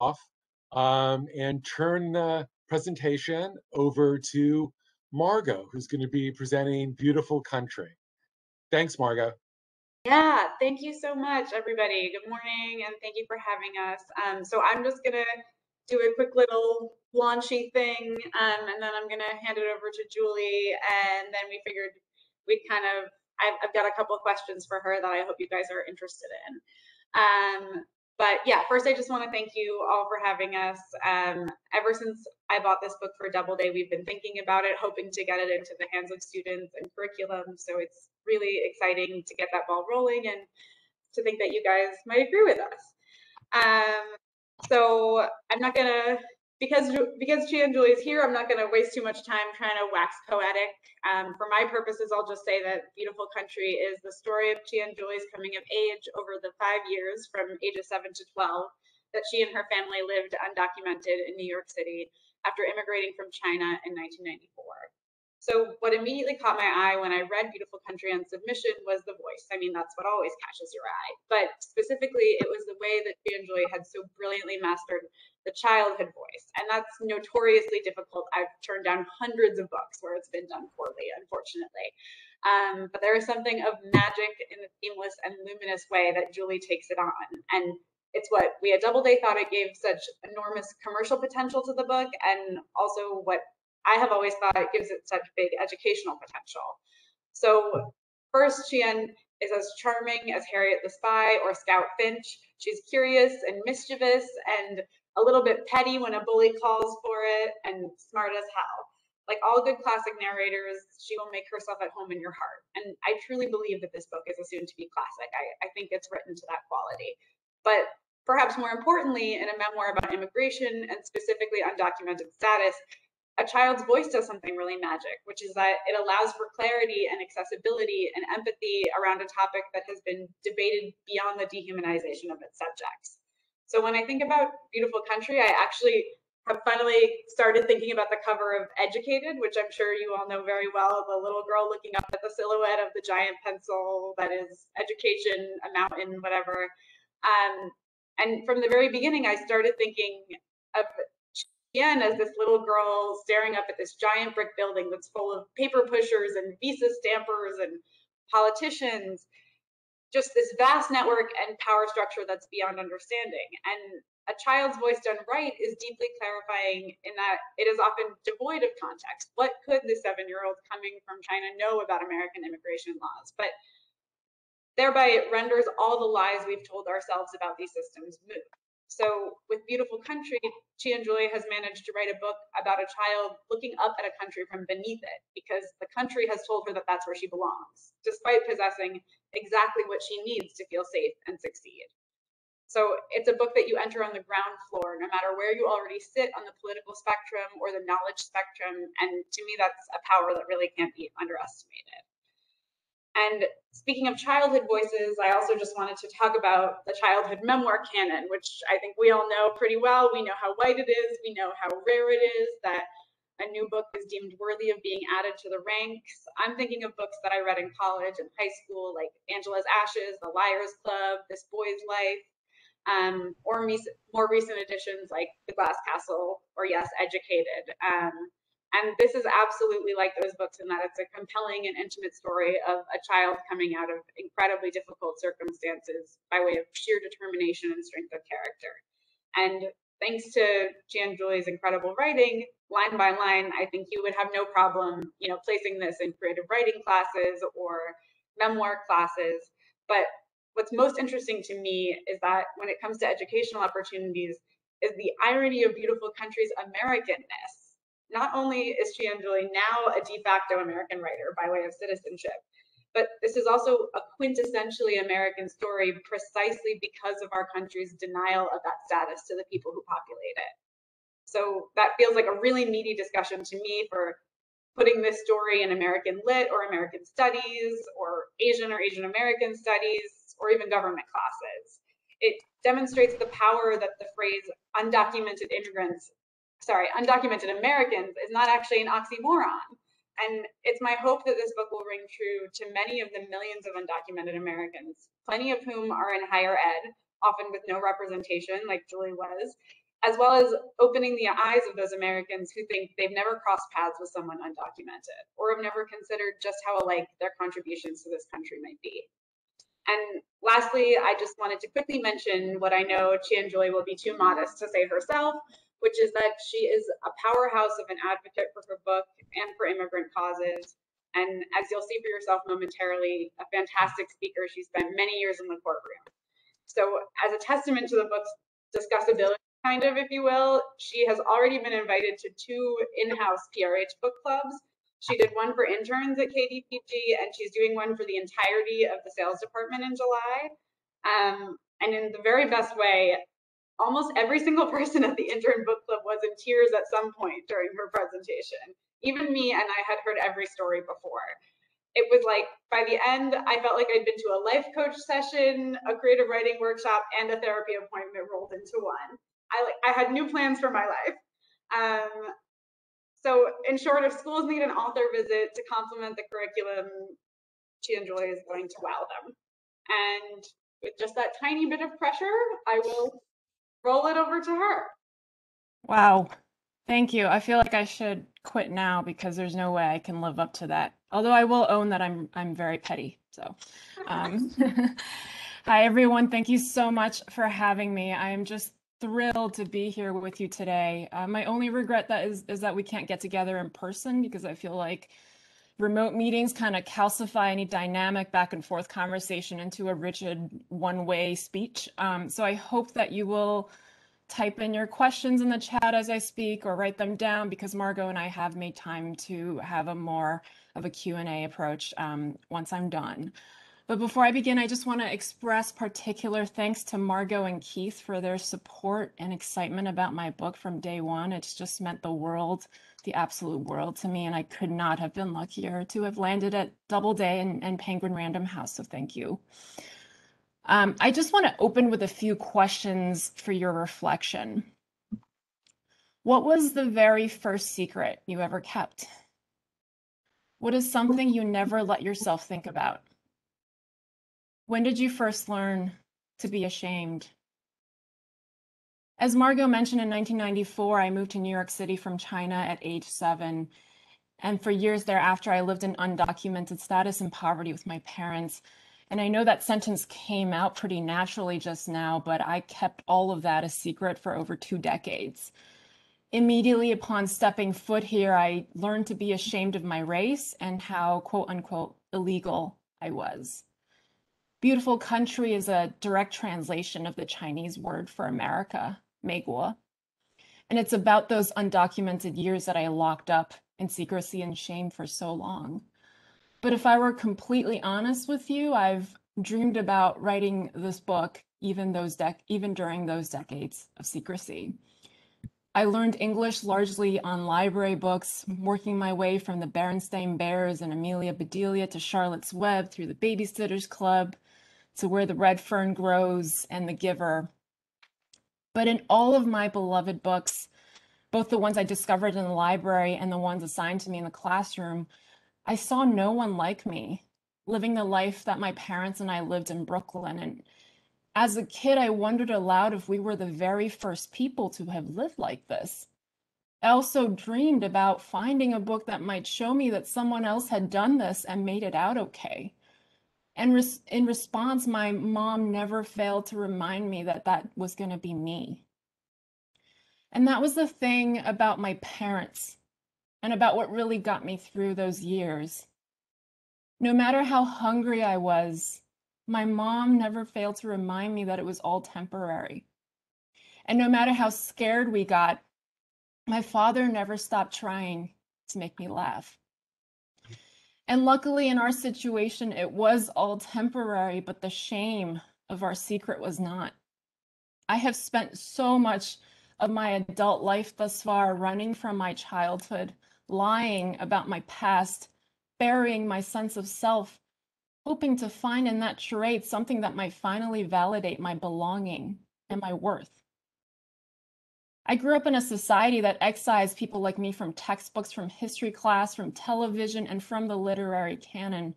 off um, and turn the presentation over to Margot, who's going to be presenting Beautiful Country. Thanks, Margot. Yeah, thank you so much, everybody. Good morning, and thank you for having us. Um, so I'm just going to do a quick little launchy thing, um, and then I'm going to hand it over to Julie, and then we figured we'd kind of, I've, I've got a couple of questions for her that I hope you guys are interested in. Um, but yeah, first I just want to thank you all for having us. Um, ever since I bought this book for Doubleday, we've been thinking about it, hoping to get it into the hands of students and curriculum. So it's really exciting to get that ball rolling and to think that you guys might agree with us. Um, so I'm not gonna because because Qian Julie is here, I'm not going to waste too much time trying to wax poetic. Um, for my purposes, I'll just say that Beautiful Country is the story of Qian Julie's coming of age over the five years from ages 7 to 12 that she and her family lived undocumented in New York City after immigrating from China in 1994. So what immediately caught my eye when I read Beautiful Country on submission was the voice. I mean, that's what always catches your eye. But specifically, it was the way that Julie had so brilliantly mastered the childhood voice. And that's notoriously difficult. I've turned down hundreds of books where it's been done poorly, unfortunately. Um, but there is something of magic in the seamless and luminous way that Julie takes it on. And it's what we at Doubleday thought it gave such enormous commercial potential to the book, and also what I have always thought it gives it such big educational potential. So first, Qian is as charming as Harriet the Spy or Scout Finch. She's curious and mischievous and a little bit petty when a bully calls for it, and smart as hell. Like all good classic narrators, she will make herself at home in your heart. And I truly believe that this book is a soon to be classic. I, I think it's written to that quality. But perhaps more importantly, in a memoir about immigration and specifically undocumented status, a child's voice does something really magic, which is that it allows for clarity and accessibility and empathy around a topic that has been debated beyond the dehumanization of its subjects. So when I think about Beautiful Country, I actually have finally started thinking about the cover of Educated, which I'm sure you all know very well, the little girl looking up at the silhouette of the giant pencil that is education, a mountain, whatever. Um, and from the very beginning, I started thinking of Qian as this little girl staring up at this giant brick building that's full of paper pushers and visa stampers and politicians just this vast network and power structure that's beyond understanding. And a child's voice done right is deeply clarifying in that it is often devoid of context. What could the seven year old coming from China know about American immigration laws? But thereby it renders all the lies we've told ourselves about these systems moot. So with Beautiful Country, Qian Julie has managed to write a book about a child looking up at a country from beneath it because the country has told her that that's where she belongs, despite possessing exactly what she needs to feel safe and succeed. So it's a book that you enter on the ground floor, no matter where you already sit on the political spectrum or the knowledge spectrum. And to me, that's a power that really can't be underestimated. And speaking of childhood voices, I also just wanted to talk about the childhood memoir canon, which I think we all know pretty well. We know how white it is, we know how rare it is that a new book is deemed worthy of being added to the ranks. I'm thinking of books that I read in college and high school, like Angela's Ashes, The Liars Club, This Boy's Life, um, or more recent editions like The Glass Castle or Yes, Educated. Um, and this is absolutely like those books in that it's a compelling and intimate story of a child coming out of incredibly difficult circumstances by way of sheer determination and strength of character. And thanks to Qian Julie's incredible writing, line by line, I think you would have no problem, you know, placing this in creative writing classes or memoir classes. But what's most interesting to me is that when it comes to educational opportunities, is the irony of beautiful country's Americanness not only is Julie now a de facto American writer by way of citizenship, but this is also a quintessentially American story precisely because of our country's denial of that status to the people who populate it. So that feels like a really meaty discussion to me for putting this story in American lit or American studies or Asian or Asian American studies or even government classes. It demonstrates the power that the phrase undocumented immigrants sorry, undocumented Americans is not actually an oxymoron. And it's my hope that this book will ring true to many of the millions of undocumented Americans, plenty of whom are in higher ed, often with no representation, like Julie was, as well as opening the eyes of those Americans who think they've never crossed paths with someone undocumented or have never considered just how alike their contributions to this country might be. And lastly, I just wanted to quickly mention what I know Qian Julie will be too modest to say herself, which is that she is a powerhouse of an advocate for her book and for immigrant causes. And as you'll see for yourself momentarily, a fantastic speaker. She spent many years in the courtroom. So as a testament to the book's discussability, kind of, if you will, she has already been invited to two in-house PRH book clubs. She did one for interns at KDPG, and she's doing one for the entirety of the sales department in July. Um, and in the very best way, almost every single person at the intern book club was in tears at some point during her presentation. Even me, and I had heard every story before. It was like by the end, I felt like I'd been to a life coach session, a creative writing workshop, and a therapy appointment rolled into one. I like I had new plans for my life. Um, so in short, if schools need an author visit to complement the curriculum, Qian Julie is going to wow them. And with just that tiny bit of pressure, I will roll it over to her. Wow. Thank you. I feel like I should quit now because there's no way I can live up to that. Although I will own that I'm I'm very petty. So um, hi everyone. Thank you so much for having me. I am just thrilled to be here with you today. Uh, my only regret that is is that we can't get together in person because I feel like remote meetings kind of calcify any dynamic back and forth conversation into a rigid one-way speech. Um, so I hope that you will type in your questions in the chat as I speak or write them down because Margot and I have made time to have a more of a Q&A approach um, once I'm done. But before I begin, I just want to express particular thanks to Margot and Keith for their support and excitement about my book from day one. It's just meant the world, the absolute world to me, and I could not have been luckier to have landed at Doubleday and, and Penguin Random House, so thank you. Um, I just want to open with a few questions for your reflection. What was the very first secret you ever kept? What is something you never let yourself think about? When did you first learn to be ashamed? As Margot mentioned in 1994, I moved to New York City from China at age seven. And for years thereafter, I lived in undocumented status and poverty with my parents. And I know that sentence came out pretty naturally just now, but I kept all of that a secret for over two decades. Immediately upon stepping foot here, I learned to be ashamed of my race and how quote unquote illegal I was. Beautiful country is a direct translation of the Chinese word for America, Meiguo. And it's about those undocumented years that I locked up in secrecy and shame for so long. But if I were completely honest with you, I've dreamed about writing this book even those dec even during those decades of secrecy. I learned English largely on library books, working my way from the Berenstain Bears and Amelia Bedelia to Charlotte's Web through the Babysitters Club, to where the red fern grows and the giver. But in all of my beloved books, both the ones I discovered in the library and the ones assigned to me in the classroom, I saw no one like me living the life that my parents and I lived in Brooklyn. And as a kid, I wondered aloud if we were the very first people to have lived like this. I also dreamed about finding a book that might show me that someone else had done this and made it out okay. And res- in response, my mom never failed to remind me that that was going to be me. And that was the thing about my parents and about what really got me through those years. No matter how hungry I was, my mom never failed to remind me that it was all temporary. And no matter how scared we got, my father never stopped trying to make me laugh. And luckily, in our situation, it was all temporary, but the shame of our secret was not. I have spent so much of my adult life thus far running from my childhood, lying about my past, burying my sense of self, hoping to find in that charade something that might finally validate my belonging and my worth. I grew up in a society that excised people like me from textbooks, from history class, from television, and from the literary canon.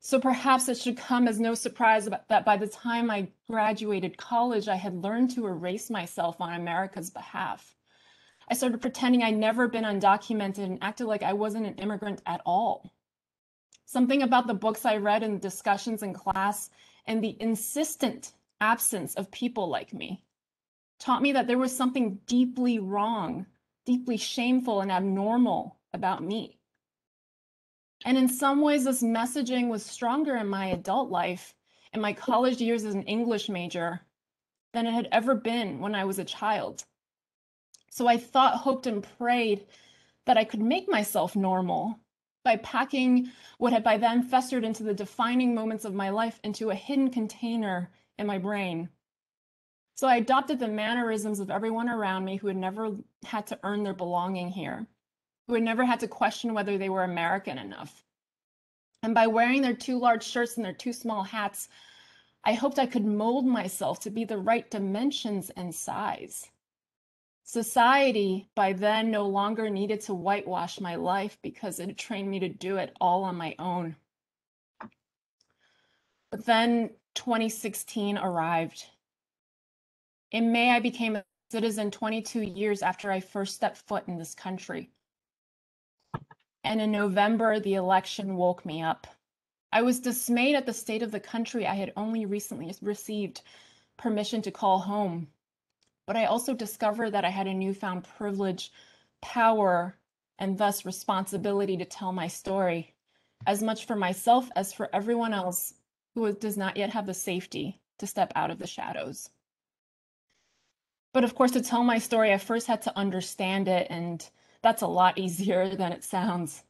So perhaps it should come as no surprise that by the time I graduated college, I had learned to erase myself on America's behalf. I started pretending I'd never been undocumented and acted like I wasn't an immigrant at all. Something about the books I read and discussions in class and the insistent absence of people like me taught me that there was something deeply wrong, deeply shameful and abnormal about me. And in some ways, this messaging was stronger in my adult life, in my college years as an English major, than it had ever been when I was a child. So I thought, hoped, and prayed that I could make myself normal by packing what had by then festered into the defining moments of my life into a hidden container in my brain. So I adopted the mannerisms of everyone around me who had never had to earn their belonging here who had never had to question whether they were American enough. And by wearing their too large shirts and their too small hats, I hoped I could mold myself to be the right dimensions and size. Society by then no longer needed to whitewash my life because it had trained me to do it all on my own. But then 2016 arrived. In May, I became a citizen 22 years after I first stepped foot in this country. And in November, the election woke me up. I was dismayed at the state of the country I had only recently received permission to call home. But I also discovered that I had a newfound privilege, power, and thus responsibility to tell my story, as much for myself as for everyone else who does not yet have the safety to step out of the shadows. But of course, to tell my story, I first had to understand it and that's a lot easier than it sounds.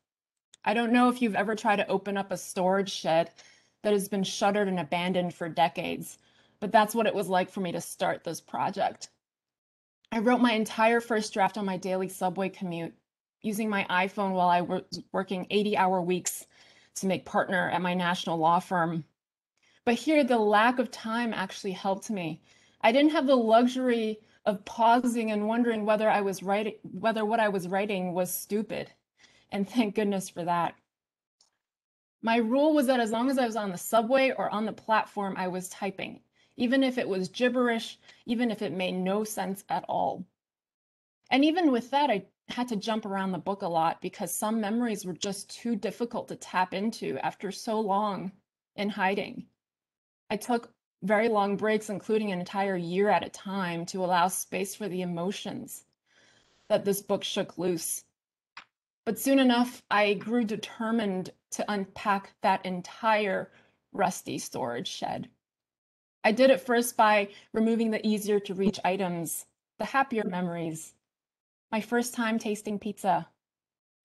I don't know if you've ever tried to open up a storage shed that has been shuttered and abandoned for decades, but that's what it was like for me to start this project. I wrote my entire first draft on my daily subway commute using my iPhone while I was working 80 hour weeks to make partner at my national law firm. But here, the lack of time actually helped me. I didn't have the luxury of pausing and wondering whether I was writing, whether what I was writing was stupid. And thank goodness for that. My rule was that as long as I was on the subway or on the platform, I was typing, even if it was gibberish, even if it made no sense at all. And even with that, I had to jump around the book a lot because some memories were just too difficult to tap into after so long in hiding. I took very long breaks, including an entire year at a time, to allow space for the emotions that this book shook loose. But soon enough, I grew determined to unpack that entire rusty storage shed. I did it first by removing the easier to reach items, the happier memories, my first time tasting pizza,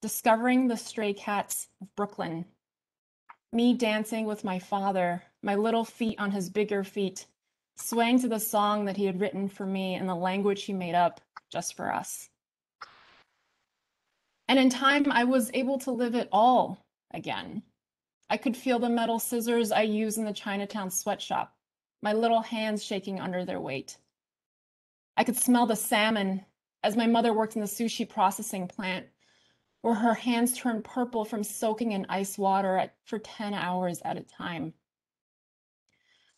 discovering the stray cats of Brooklyn, me dancing with my father, my little feet on his bigger feet, swaying to the song that he had written for me in the language he made up just for us. And in time, I was able to live it all again. I could feel the metal scissors I used in the Chinatown sweatshop, my little hands shaking under their weight. I could smell the salmon as my mother worked in the sushi processing plant, where her hands turned purple from soaking in ice water at, for 10 hours at a time.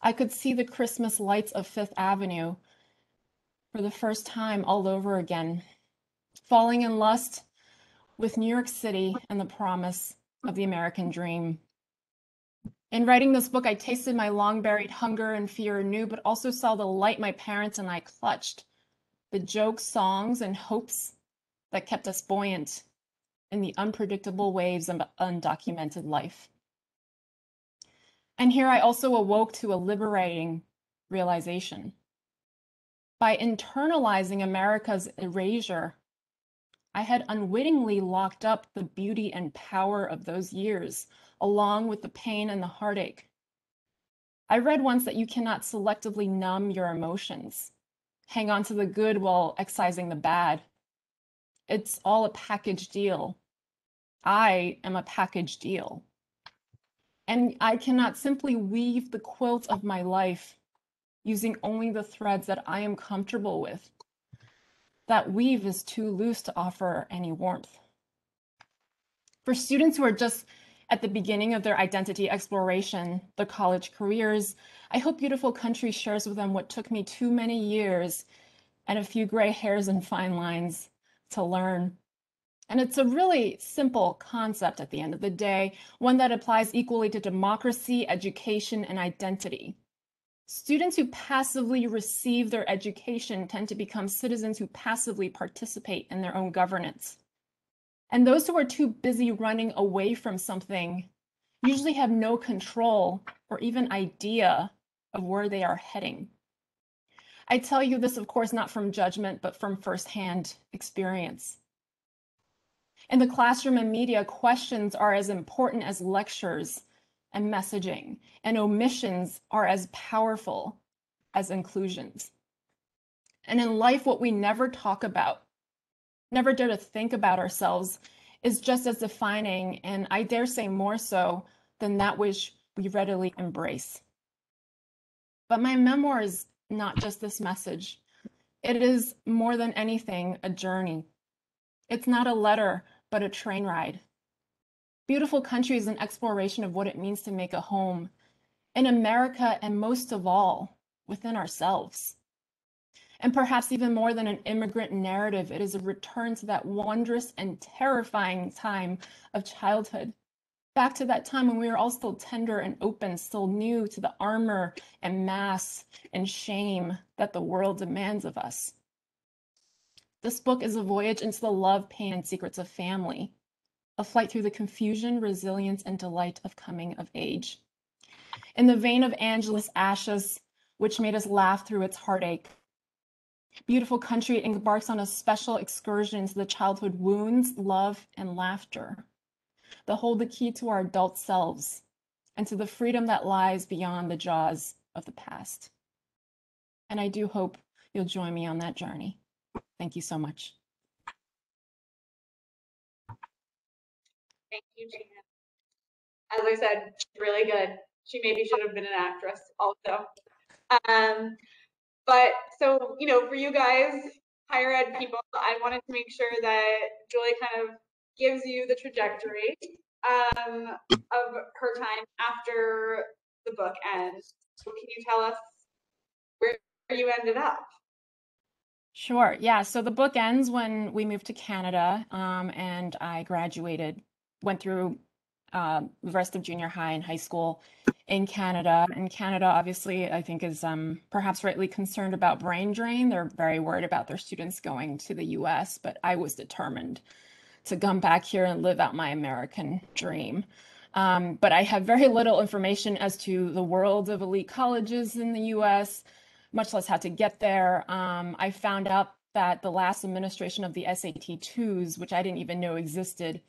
I could see the Christmas lights of Fifth Avenue for the first time all over again, falling in lust with New York City and the promise of the American dream. In writing this book, I tasted my long buried hunger and fear anew, but also saw the light my parents and I clutched, the jokes, songs, and hopes that kept us buoyant in the unpredictable waves of undocumented life. And here I also awoke to a liberating realization. By internalizing America's erasure, I had unwittingly locked up the beauty and power of those years, along with the pain and the heartache. I read once that you cannot selectively numb your emotions, hang on to the good while excising the bad. It's all a package deal. I am a package deal. And I cannot simply weave the quilt of my life using only the threads that I am comfortable with. That weave is too loose to offer any warmth. For students who are just at the beginning of their identity exploration, their college careers, I hope Beautiful Country shares with them what took me too many years and a few gray hairs and fine lines to learn. And it's a really simple concept at the end of the day, one that applies equally to democracy, education, and identity. Students who passively receive their education tend to become citizens who passively participate in their own governance. And those who are too busy running away from something usually have no control or even idea of where they are heading. I tell you this, of course, not from judgment, but from firsthand experience. In the classroom and media, questions are as important as lectures and messaging, and omissions are as powerful as inclusions. And in life, what we never talk about, never dare to think about ourselves, is just as defining, and I dare say more so than that which we readily embrace. But my memoir is not just this message. It is more than anything a journey. It's not a letter but a train ride. Beautiful Country is an exploration of what it means to make a home in America and most of all, within ourselves. And perhaps even more than an immigrant narrative, it is a return to that wondrous and terrifying time of childhood. Back to that time when we were all still tender and open, still new to the armor and mass and shame that the world demands of us. This book is a voyage into the love, pain, and secrets of family, a flight through the confusion, resilience, and delight of coming of age. In the vein of Angela's Ashes, which made us laugh through its heartache, Beautiful Country embarks on a special excursion into the childhood wounds, love, and laughter that hold the key to our adult selves and to the freedom that lies beyond the jaws of the past. And I do hope you'll join me on that journey. Thank you so much. Thank you, Gina. As I said, really good. She maybe should have been an actress also. Um, but so, you know, for you guys, higher ed people, I wanted to make sure that Julie kind of gives you the trajectory um, of her time after the book ends. So can you tell us where you ended up? Sure. Yeah. So the book ends when we moved to Canada um, and I graduated, went through uh, the rest of junior high and high school in Canada. And Canada, obviously, I think is um, perhaps rightly concerned about brain drain. They're very worried about their students going to the US, but I was determined to come back here and live out my American dream. Um, but I have very little information as to the world of elite colleges in the US much less how to get there. Um, I found out that the last administration of the SAT 2s, which I didn't even know existed,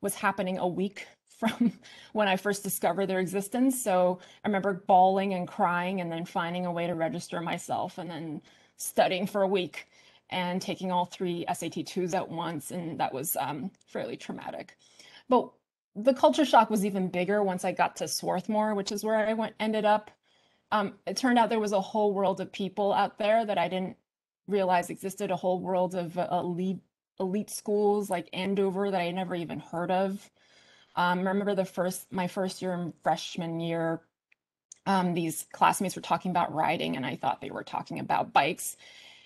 was happening a week from when I first discovered their existence. So I remember bawling and crying and then finding a way to register myself and then studying for a week and taking all three SAT 2s at once. And that was um, fairly traumatic. But the culture shock was even bigger once I got to Swarthmore, which is where I went, ended up um, it turned out there was a whole world of people out there that I didn't realize existed, a whole world of uh, elite elite schools like Andover that I never even heard of. Um, remember the first my first year in freshman year, um, these classmates were talking about riding, and I thought they were talking about bikes,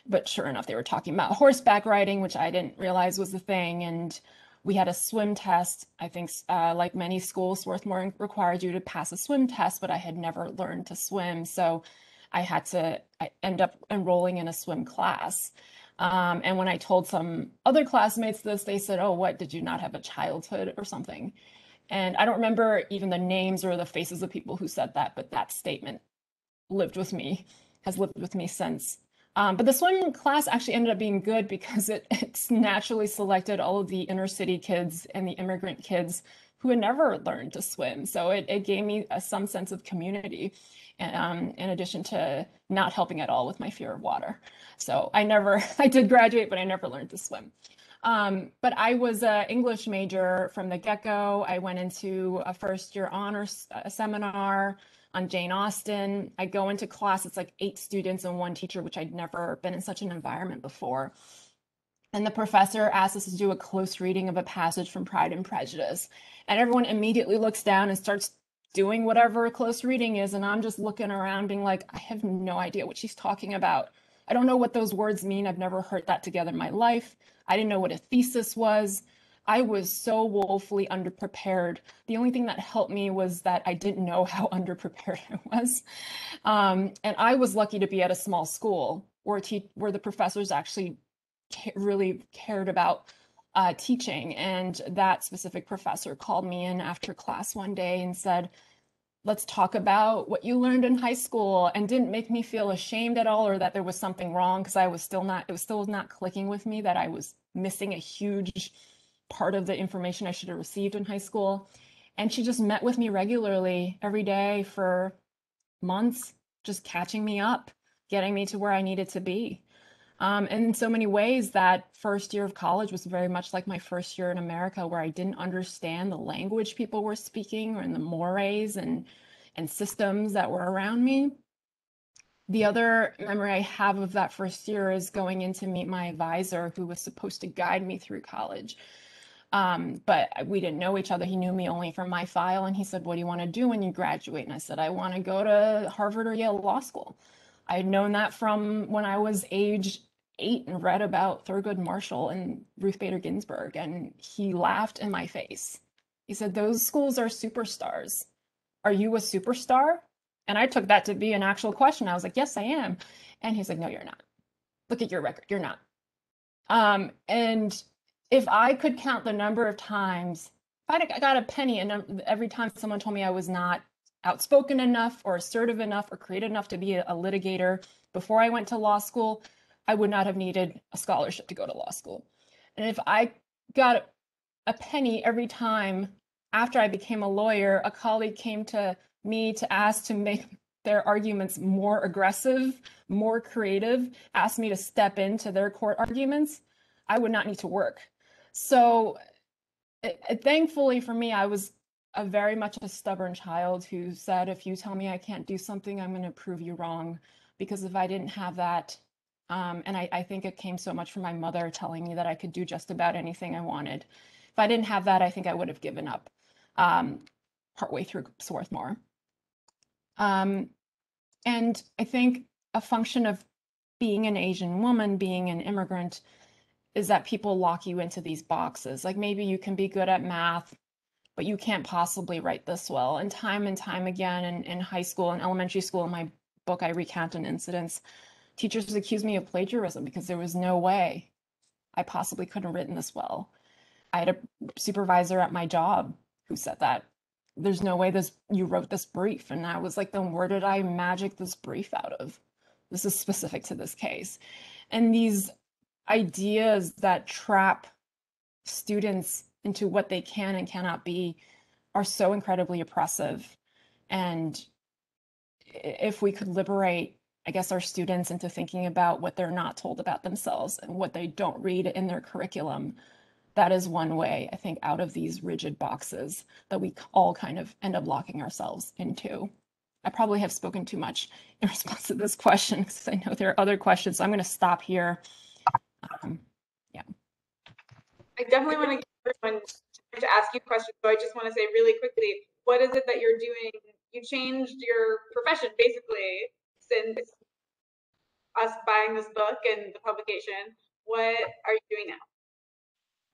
but sure enough, they were talking about horseback riding, which I didn't realize was the thing, and we had a swim test. I think, uh, like many schools, Swarthmore required you to pass a swim test, but I had never learned to swim. So I had to end up enrolling in a swim class. Um, and when I told some other classmates this, they said, Oh, what? Did you not have a childhood or something? And I don't remember even the names or the faces of people who said that, but that statement lived with me, has lived with me since. Um, but the swim class actually ended up being good because it it's naturally selected all of the inner city kids and the immigrant kids who had never learned to swim. So it, it gave me a, some sense of community, um, in addition to not helping at all with my fear of water. So I never, I did graduate, but I never learned to swim. Um, but I was an English major from the get-go. I went into a first year honors uh, seminar on Jane Austen. I go into class, it's like eight students and one teacher, which I'd never been in such an environment before. And the professor asks us to do a close reading of a passage from Pride and Prejudice. And everyone immediately looks down and starts doing whatever a close reading is. And I'm just looking around being like, I have no idea what she's talking about. I don't know what those words mean. I've never heard that together in my life. I didn't know what a thesis was. I was so woefully underprepared. The only thing that helped me was that I didn't know how underprepared I was. Um, and I was lucky to be at a small school where, te- where the professors actually ca- really cared about uh, teaching. And that specific professor called me in after class one day and said, let's talk about what you learned in high school and didn't make me feel ashamed at all or that there was something wrong because I was still not, it was still not clicking with me that I was missing a huge part of the information I should have received in high school. And she just met with me regularly every day for months, just catching me up, getting me to where I needed to be. Um, and in so many ways, that first year of college was very much like my first year in America, where I didn't understand the language people were speaking or the mores and and systems that were around me. The other memory I have of that first year is going in to meet my advisor, who was supposed to guide me through college. Um, but we didn't know each other. He knew me only from my file, and he said, "What do you want to do when you graduate?" And I said, "I want to go to Harvard or Yale Law School." I had known that from when I was age eight and read about Thurgood Marshall and Ruth Bader Ginsburg, and he laughed in my face. He said, Those schools are superstars. Are you a superstar? And I took that to be an actual question. I was like, Yes, I am. And he's like, No, you're not. Look at your record. You're not. Um, and if I could count the number of times, I got a penny and every time someone told me I was not outspoken enough or assertive enough or creative enough to be a, a litigator before I went to law school, I would not have needed a scholarship to go to law school. And if I got a penny every time after I became a lawyer, a colleague came to me to ask to make their arguments more aggressive, more creative, asked me to step into their court arguments, I would not need to work. So it, it, thankfully for me, I was a very much a stubborn child who said, if you tell me I can't do something, I'm going to prove you wrong. Because if I didn't have that, um, and I, I, think it came so much from my mother telling me that I could do just about anything I wanted. If I didn't have that, I think I would have given up um, partway through Swarthmore. Um, and I think a function of being an Asian woman, being an immigrant, is that people lock you into these boxes. Like maybe you can be good at math, but you can't possibly write this well. And time and time again in, in high school and elementary school, in my book, I recount an incidents teachers accused me of plagiarism because there was no way I possibly could have written this well. I had a supervisor at my job who said that there's no way this you wrote this brief and I was like then where did I magic this brief out of? This is specific to this case. And these ideas that trap students into what they can and cannot be are so incredibly oppressive and if we could liberate I guess, our students into thinking about what they're not told about themselves and what they don't read in their curriculum. That is one way, I think, out of these rigid boxes that we all kind of end up locking ourselves into. I probably have spoken too much in response to this question because I know there are other questions. So I'm going to stop here. Um, yeah. I definitely want to give everyone to ask you questions. So I just want to say really quickly, what is it that you're doing? You changed your profession basically since us buying this book and the publication, what are you doing now?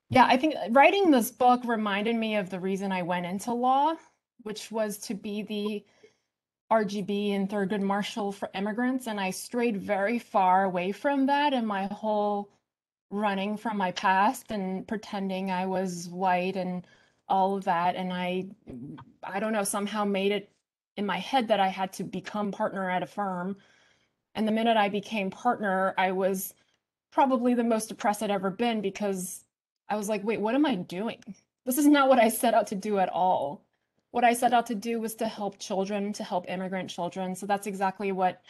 Yeah, I think writing this book reminded me of the reason I went into law, which was to be the RGB and Thurgood Marshall for immigrants. And I strayed very far away from that in my whole running from my past and pretending I was white and all of that. And I, I don't know, somehow made it in my head that I had to become partner at a firm. And the minute I became partner, I was probably the most depressed I'd ever been because I was like, wait, what am I doing? This is not what I set out to do at all. What I set out to do was to help children, to help immigrant children. So that's exactly what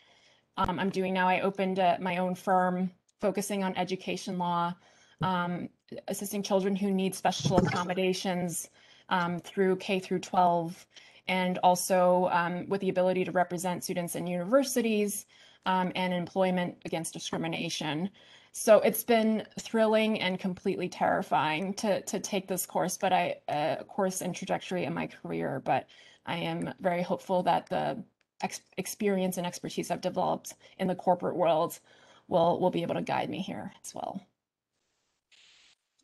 um, I'm doing now. I opened uh, my own firm focusing on education law, um, assisting children who need special accommodations um, through K through 12 and also um, with the ability to represent students in universities um, and employment against discrimination. So it's been thrilling and completely terrifying to to take this course, but I uh, course and trajectory in my career. But I am very hopeful that the ex experience and expertise I've developed in the corporate world will will be able to guide me here as well.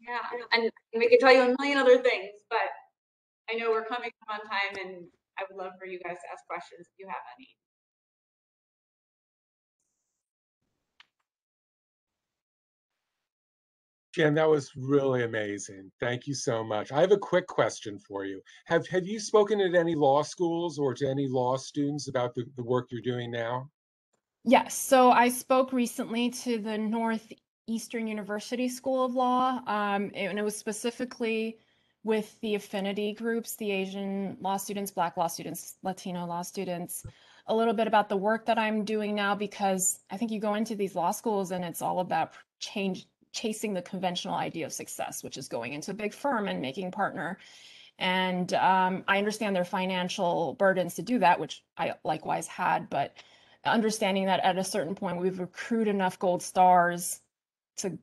Yeah, and we could tell you a million other things, but I know we're coming up on time, and I would love for you guys to ask questions if you have any. Jen, that was really amazing. Thank you so much. I have a quick question for you. Have have you spoken at any law schools or to any law students about the, the work you're doing now? Yes. So I spoke recently to the Northeastern University School of Law, um, and it was specifically with the affinity groups, the Asian law students, Black law students, Latino law students, a little bit about the work that I'm doing now because I think you go into these law schools and it's all about change chasing the conventional idea of success, which is going into a big firm and making partner. And um, I understand their financial burdens to do that, which I likewise had, but understanding that at a certain point we've accrued enough gold stars to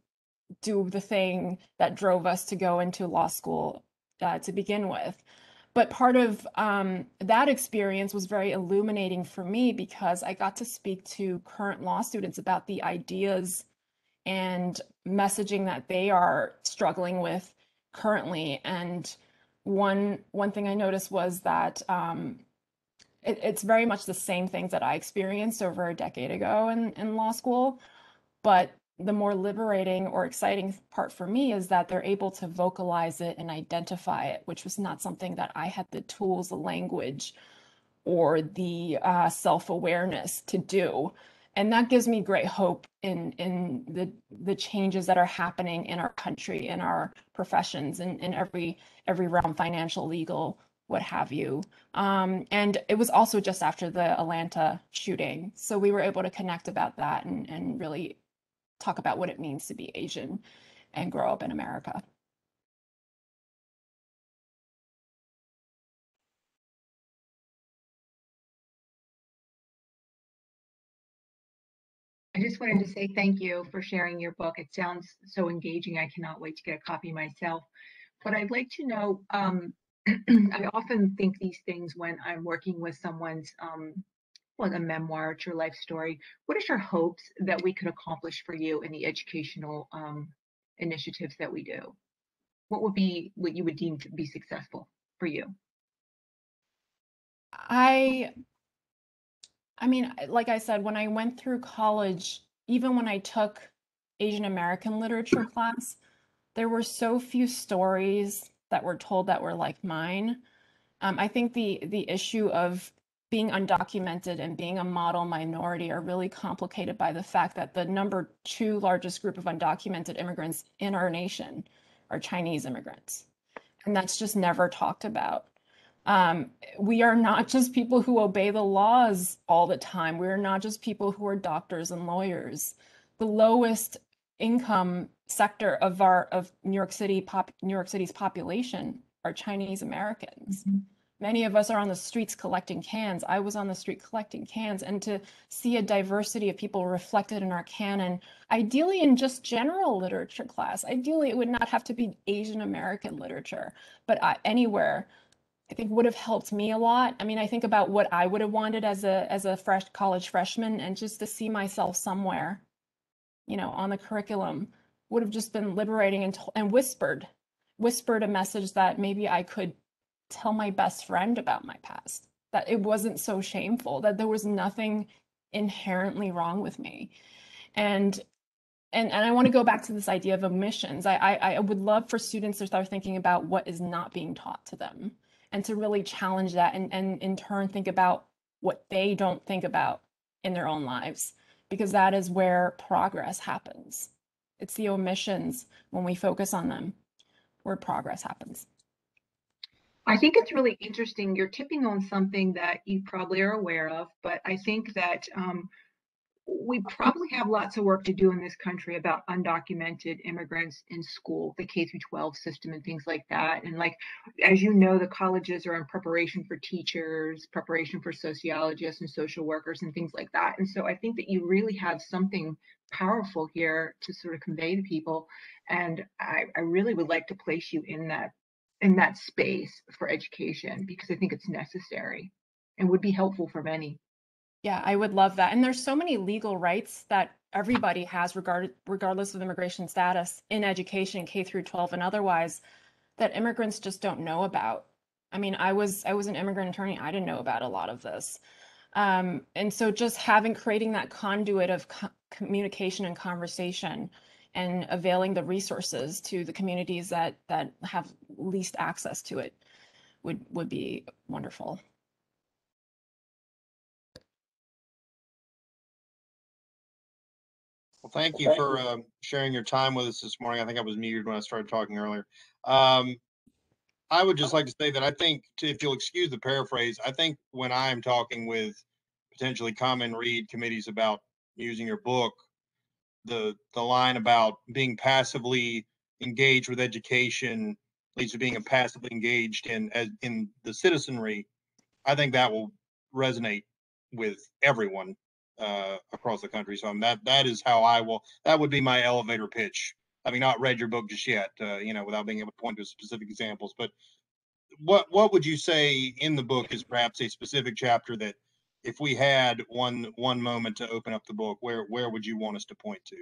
do the thing that drove us to go into law school uh, to begin with. But part of um, that experience was very illuminating for me because I got to speak to current law students about the ideas and messaging that they are struggling with currently. And one one thing I noticed was that um, it, it's very much the same things that I experienced over a decade ago in, in law school. But the more liberating or exciting part for me is that they're able to vocalize it and identify it, which was not something that I had the tools, the language, or the uh, self awareness to do and that gives me great hope in in the the changes that are happening in our country in our professions and in every every realm financial legal what have you um, and it was also just after the atlanta shooting so we were able to connect about that and and really talk about what it means to be asian and grow up in america I just wanted to say thank you for sharing your book. It sounds so engaging. I cannot wait to get a copy myself. But I'd like to know, um, I often think these things when I'm working with someone's, um, well, a memoir, it's your life story. What is your hopes that we could accomplish for you in the educational um, initiatives that we do? What would be what you would deem to be successful for you? I I mean, like I said, when I went through college, even when I took Asian American literature class, there were so few stories that were told that were like mine. Um, I think the the issue of being undocumented and being a model minority are really complicated by the fact that the number two largest group of undocumented immigrants in our nation are Chinese immigrants. And that's just never talked about. Um, we are not just people who obey the laws all the time. We are not just people who are doctors and lawyers. The lowest income sector of our of New York City pop New York City's population are Chinese Americans. Mm-hmm. Many of us are on the streets collecting cans. I was on the street collecting cans, and to see a diversity of people reflected in our canon, ideally in just general literature class. Ideally, it would not have to be Asian American literature, but anywhere I think would have helped me a lot. I mean, I think about what I would have wanted as a as a fresh college freshman and just to see myself somewhere, you know, on the curriculum would have just been liberating and and whispered whispered a message that maybe I could tell my best friend about my past. That it wasn't so shameful, that there was nothing inherently wrong with me. And and, and I want to go back to this idea of omissions. I, I I would love for students to start thinking about what is not being taught to them and to really challenge that and, and in turn think about what they don't think about in their own lives because that is where progress happens it's the omissions when we focus on them where progress happens I think it's really interesting. You're tipping on something that you probably are aware of, but I think that um, we probably have lots of work to do in this country about undocumented immigrants in school, the K through 12 system and things like that. And like, as you know, the colleges are in preparation for teachers, preparation for sociologists and social workers and things like that. And so I think that you really have something powerful here to sort of convey to people. And I, I really would like to place you in that in that space for education because I think it's necessary and would be helpful for many. Yeah, I would love that. And there's so many legal rights that everybody has regard regardless of immigration status in education, K through 12 and otherwise, that immigrants just don't know about. I mean, I was I was an immigrant attorney. I didn't know about a lot of this. Um, and so just having creating that conduit of co communication and conversation and availing the resources to the communities that that have least access to it would would be wonderful. Well, thank you for uh, sharing your time with us this morning. I think I was muted when I started talking earlier. Um, I would just like to say that I think, to, if you'll excuse the paraphrase, I think when I'm talking with potentially common read committees about using your book, the the line about being passively engaged with education leads to being a passively engaged in as in the citizenry. I think that will resonate with everyone uh, across the country. So I'm, that that is how I will. That would be my elevator pitch. Having not read your book just yet, uh, you know, without being able to point to specific examples, but what what would you say in the book is perhaps a specific chapter that, if we had one one moment to open up the book, where where would you want us to point to?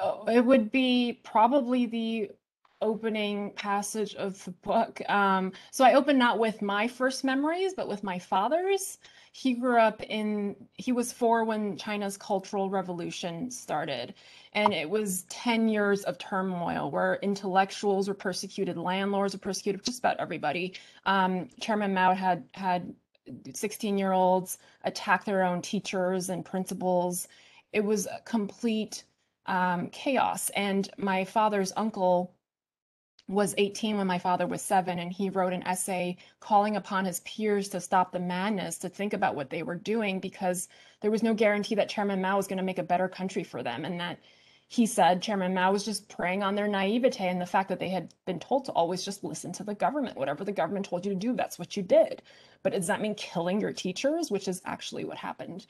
Oh, It would be probably the opening passage of the book. Um, so I open not with my first memories, but with my father's. He grew up in, he was four when China's Cultural Revolution started. And it was 10 years of turmoil where intellectuals were persecuted, landlords were persecuted, just about everybody. Um, Chairman Mao had had 16 year olds attack their own teachers and principals. It was complete um, chaos. And my father's uncle was 18 when my father was seven, and he wrote an essay calling upon his peers to stop the madness, to think about what they were doing, because there was no guarantee that Chairman Mao was going to make a better country for them. And that he said Chairman Mao was just preying on their naivete and the fact that they had been told to always just listen to the government. Whatever the government told you to do, that's what you did. But does that mean killing your teachers, which is actually what happened?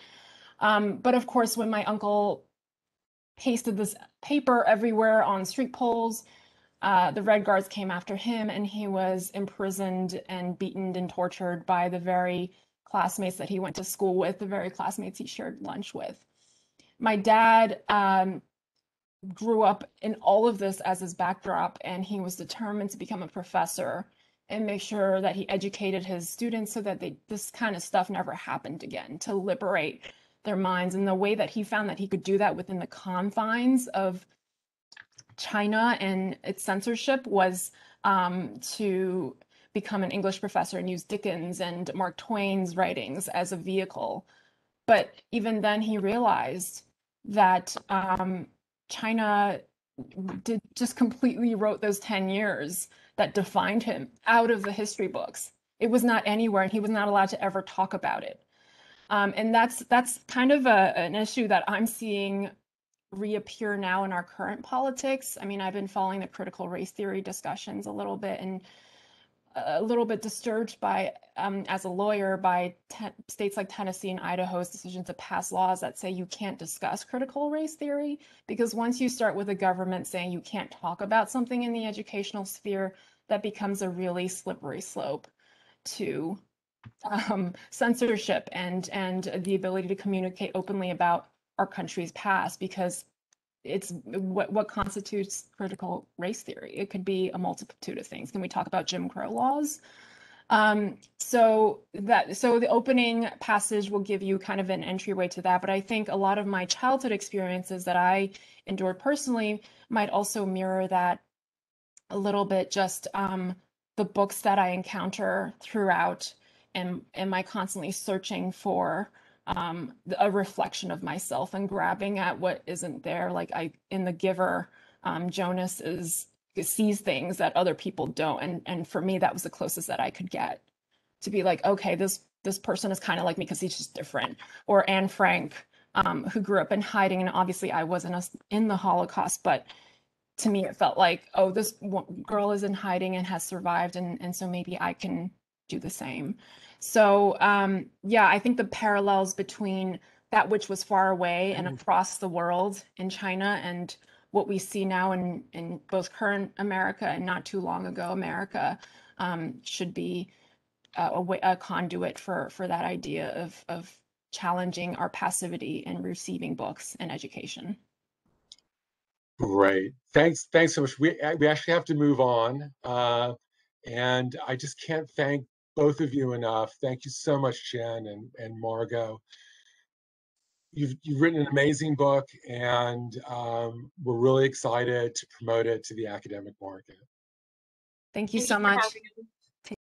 Um, but of course, when my uncle pasted this paper everywhere on street poles, uh, the Red Guards came after him and he was imprisoned and beaten and tortured by the very classmates that he went to school with, the very classmates he shared lunch with. My dad um, grew up in all of this as his backdrop, and he was determined to become a professor and make sure that he educated his students so that they, this kind of stuff never happened again, to liberate their minds. And the way that he found that he could do that within the confines of China and its censorship was um, to become an English professor and use Dickens and Mark Twain's writings as a vehicle. But even then, he realized that um, China did just completely wrote those 10 years that defined him out of the history books. It was not anywhere, and he was not allowed to ever talk about it. Um, and that's that's kind of a, an issue that I'm seeing reappear now in our current politics. I mean, I've been following the critical race theory discussions a little bit and a little bit disturbed by, um, as a lawyer, by states like Tennessee and Idaho's decision to pass laws that say you can't discuss critical race theory. Because once you start with a government saying you can't talk about something in the educational sphere, that becomes a really slippery slope to um, censorship and and the ability to communicate openly about our country's past because it's what what constitutes critical race theory. It could be a multitude of things. Can we talk about Jim Crow laws? Um, so that so the opening passage will give you kind of an entryway to that. But I think a lot of my childhood experiences that I endured personally might also mirror that a little bit. Just um, the books that I encounter throughout, and am I constantly searching for um, a reflection of myself and grabbing at what isn't there. Like I in the giver, um, Jonas is sees things that other people don't, and and for me that was the closest that I could get to be like, okay, this this person is kind of like me because he's just different. Or Anne Frank, um, who grew up in hiding. And obviously, I wasn't as- in the Holocaust, but to me, it felt like, oh, this girl is in hiding and has survived, and and so maybe I can do the same. So um, yeah, I think the parallels between that which was far away and Mhm. across the world in China and what we see now in in both current America and not too long ago America um, should be a, a, way, a conduit for for that idea of of challenging our passivity in receiving books and education. Great. Thanks. Thanks so much. We we actually have to move on, uh, and I just can't thank both of you enough. Thank you so much, Jen and and Margot. You've you've written an amazing book, and um, we're really excited to promote it to the academic market. Thank you Thank so for much. having us.